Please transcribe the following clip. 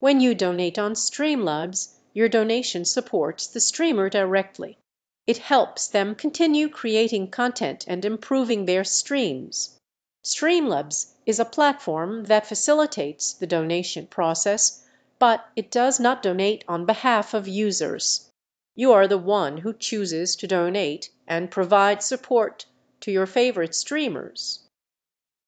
When you donate on Streamlabs, your donation supports the streamer directly. It helps them continue creating content and improving their streams. Streamlabs is a platform that facilitates the donation process, but it does not donate on behalf of users. You are the one who chooses to donate and provide support to your favorite streamers.